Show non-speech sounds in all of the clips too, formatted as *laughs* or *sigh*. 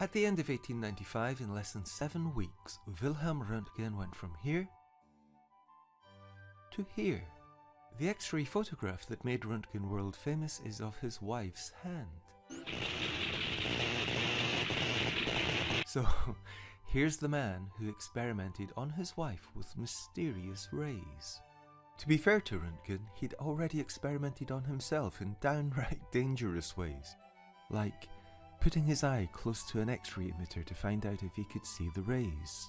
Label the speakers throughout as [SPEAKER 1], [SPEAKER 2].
[SPEAKER 1] At the end of 1895, in less than seven weeks, Wilhelm Röntgen went from here to here. The X-ray photograph that made Röntgen world famous is of his wife's hand. So, *laughs* here's the man who experimented on his wife with mysterious rays. To be fair to Röntgen, he'd already experimented on himself in downright *laughs* dangerous ways, like putting his eye close to an X-ray emitter to find out if he could see the rays.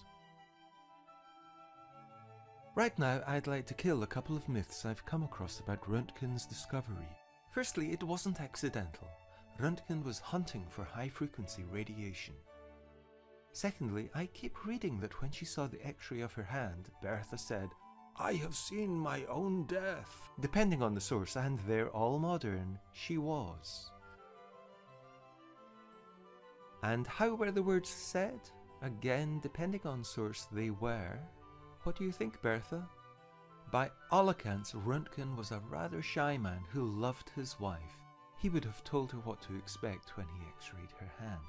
[SPEAKER 1] Right now, I'd like to kill a couple of myths I've come across about Röntgen's discovery. Firstly, it wasn't accidental. Röntgen was hunting for high-frequency radiation. Secondly, I keep reading that when she saw the x-ray of her hand, Bertha said, I have seen my own death. Depending on the source, and they're all modern, she was. And how were the words said? Again, depending on source, they were. What do you think, Bertha? By all accounts, Röntgen was a rather shy man who loved his wife. He would have told her what to expect when he x-rayed her hand.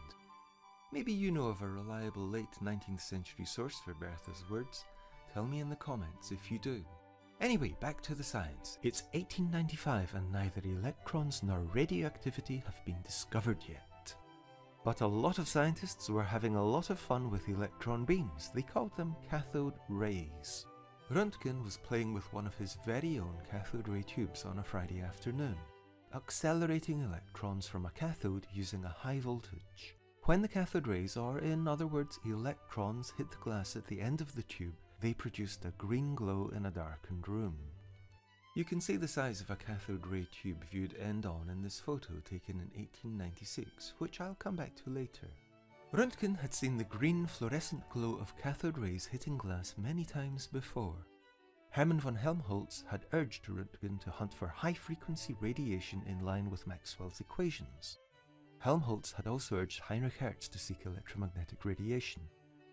[SPEAKER 1] Maybe you know of a reliable late 19th century source for Bertha's words. Tell me in the comments if you do. Anyway, back to the science. It's 1895 and neither electrons nor radioactivity have been discovered yet. But a lot of scientists were having a lot of fun with electron beams. They called them cathode rays. Röntgen was playing with one of his very own cathode ray tubes on a Friday afternoon, accelerating electrons from a cathode using a high voltage. When the cathode rays, or in other words electrons, hit the glass at the end of the tube, they produced a green glow in a darkened room. You can see the size of a cathode ray tube viewed end on in this photo taken in 1896, which I'll come back to later. Röntgen had seen the green fluorescent glow of cathode rays hitting glass many times before. Hermann von Helmholtz had urged Röntgen to hunt for high-frequency radiation in line with Maxwell's equations. Helmholtz had also urged Heinrich Hertz to seek electromagnetic radiation.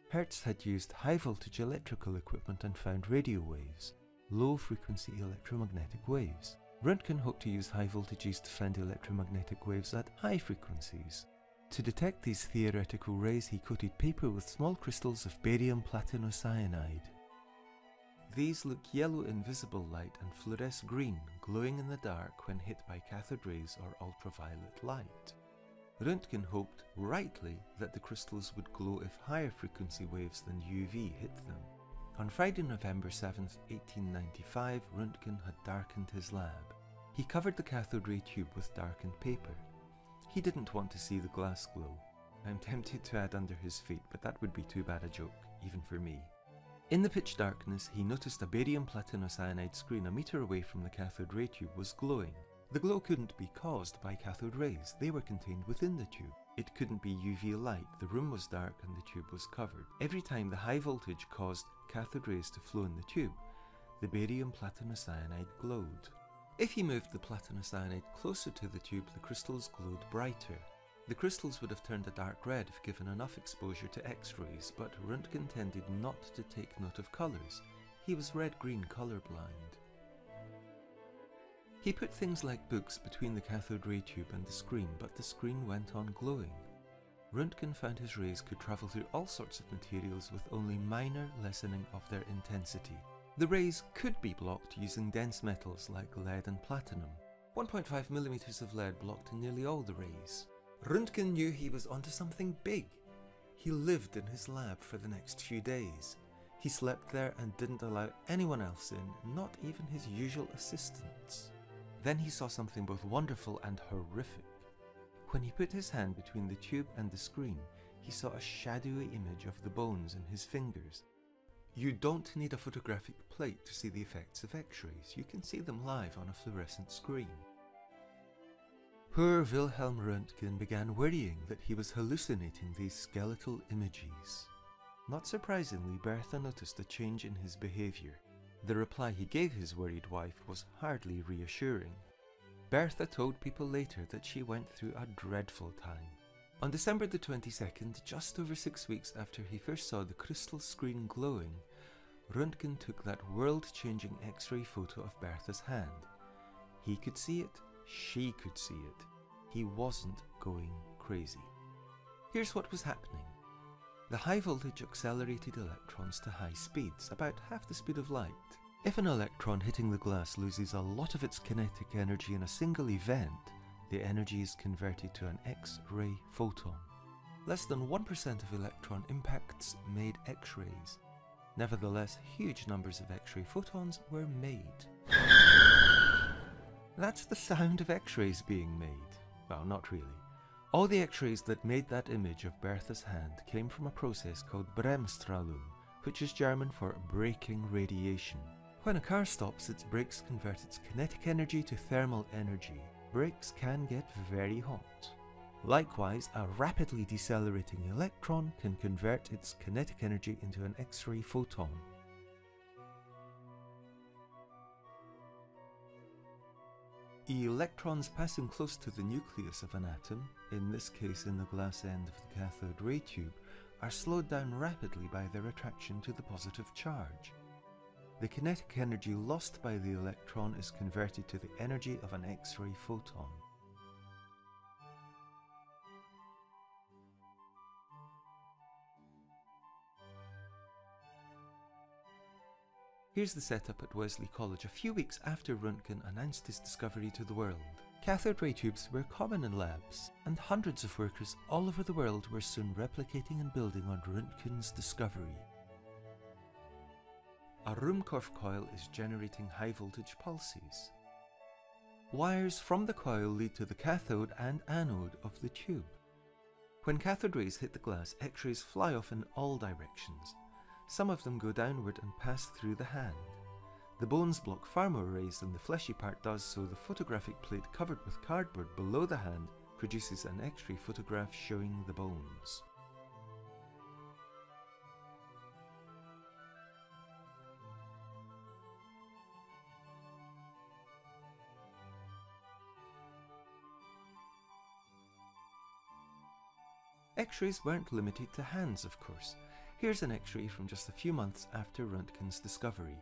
[SPEAKER 1] Hertz had used high-voltage electrical equipment and found radio waves low-frequency electromagnetic waves. Röntgen hoped to use high voltages to find electromagnetic waves at high frequencies. To detect these theoretical rays he coated paper with small crystals of barium platinocyanide. These look yellow in visible light and fluoresce green, glowing in the dark when hit by cathode rays or ultraviolet light. Röntgen hoped, rightly, that the crystals would glow if higher frequency waves than UV hit them. On Friday, November 7, 1895, Röntgen had darkened his lab. He covered the cathode ray tube with darkened paper. He didn't want to see the glass glow. I'm *laughs* tempted to add under his feet, but that would be too bad a joke, even for me. In the pitch darkness, he noticed a barium platinocyanide screen a metre away from the cathode ray tube was glowing. The glow couldn't be caused by cathode rays, they were contained within the tube. It couldn't be UV light, the room was dark and the tube was covered. Every time the high voltage caused cathode rays to flow in the tube, the barium platinocyanide glowed. If he moved the platinocyanide closer to the tube, the crystals glowed brighter. The crystals would have turned a dark red if given enough exposure to X-rays, but Röntgen tended not to take note of colours. He was red-green colourblind. He put things like books between the cathode ray tube and the screen, but the screen went on glowing. Röntgen found his rays could travel through all sorts of materials with only minor lessening of their intensity. The rays could be blocked using dense metals like lead and platinum. 1.5mm of lead blocked nearly all the rays. Röntgen knew he was onto something big. He lived in his lab for the next few days. He slept there and didn't allow anyone else in, not even his usual assistants. Then he saw something both wonderful and horrific. When he put his hand between the tube and the screen, he saw a shadowy image of the bones in his fingers. You don't need a photographic plate to see the effects of x-rays, you can see them live on a fluorescent screen. Poor Wilhelm Röntgen began worrying that he was hallucinating these skeletal images. Not surprisingly, Bertha noticed a change in his behaviour. The reply he gave his worried wife was hardly reassuring. Bertha told people later that she went through a dreadful time. On December the 22nd, just over six weeks after he first saw the crystal screen glowing, Röntgen took that world-changing X-ray photo of Bertha's hand. He could see it, she could see it. He wasn't going crazy. Here's what was happening. The high voltage accelerated electrons to high speeds, about half the speed of light. If an electron hitting the glass loses a lot of its kinetic energy in a single event, the energy is converted to an X-ray photon. Less than 1% of electron impacts made X-rays. Nevertheless, huge numbers of X-ray photons were made. That's the sound of X-rays being made. Well, not really. All the X-rays that made that image of Bertha's hand came from a process called Bremsstrahlung, which is German for braking radiation. When a car stops, its brakes convert its kinetic energy to thermal energy. Brakes can get very hot. Likewise, a rapidly decelerating electron can convert its kinetic energy into an X-ray photon. The electrons passing close to the nucleus of an atom, in this case in the glass end of the cathode ray tube, are slowed down rapidly by their attraction to the positive charge. The kinetic energy lost by the electron is converted to the energy of an X-ray photon. Here's the setup at Wesley College a few weeks after Röntgen announced his discovery to the world. Cathode ray tubes were common in labs, and hundreds of workers all over the world were soon replicating and building on Röntgen's discovery. A Ruhmkorff coil is generating high voltage pulses. Wires from the coil lead to the cathode and anode of the tube. When cathode rays hit the glass, X-rays fly off in all directions, some of them go downward and pass through the hand. The bones block far more rays than the fleshy part does, so the photographic plate covered with cardboard below the hand produces an X-ray photograph showing the bones. X-rays weren't limited to hands, of course. Here's an x-ray from just a few months after Röntgen's discovery.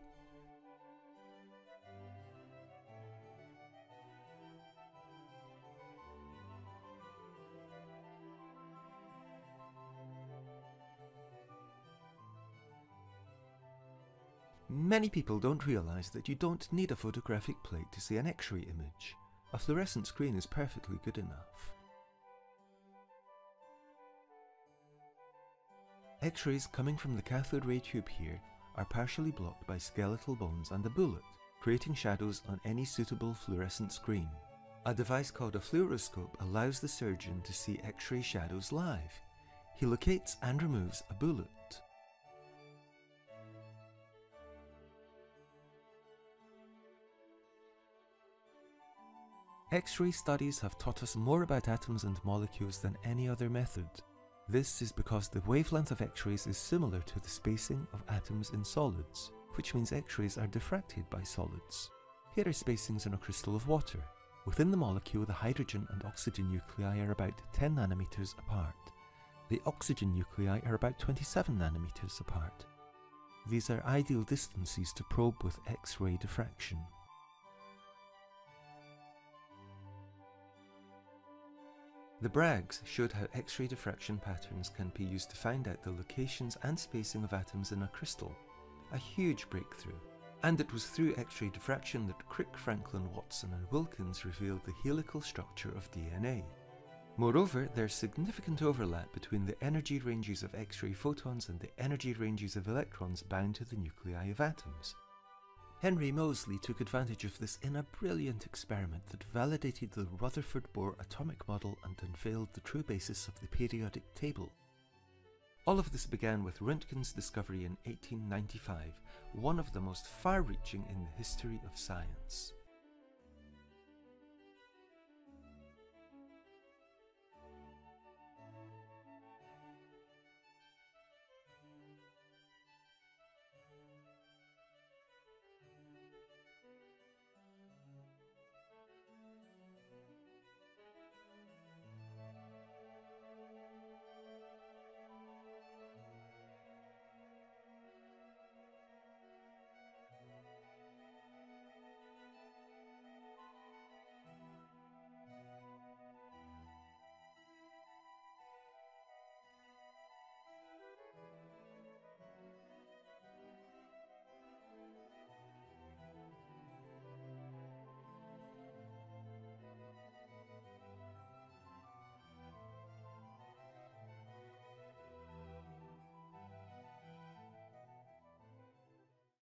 [SPEAKER 1] Many people don't realise that you don't need a photographic plate to see an x-ray image. A fluorescent screen is perfectly good enough. X-rays coming from the cathode ray tube here are partially blocked by skeletal bones and a bullet, creating shadows on any suitable fluorescent screen. A device called a fluoroscope allows the surgeon to see X-ray shadows live. He locates and removes a bullet. X-ray studies have taught us more about atoms and molecules than any other method. This is because the wavelength of X-rays is similar to the spacing of atoms in solids, which means X-rays are diffracted by solids. Here are spacings in a crystal of water. Within the molecule, the hydrogen and oxygen nuclei are about 10 nanometers apart. The oxygen nuclei are about 27 nanometers apart. These are ideal distances to probe with X-ray diffraction. The Braggs showed how X-ray diffraction patterns can be used to find out the locations and spacing of atoms in a crystal. A huge breakthrough. And it was through X-ray diffraction that Crick, Franklin, Watson and Wilkins revealed the helical structure of DNA. Moreover, there's significant overlap between the energy ranges of X-ray photons and the energy ranges of electrons bound to the nuclei of atoms. Henry Moseley took advantage of this in a brilliant experiment that validated the Rutherford Bohr atomic model and unveiled the true basis of the periodic table. All of this began with Röntgen's discovery in 1895, one of the most far-reaching in the history of science.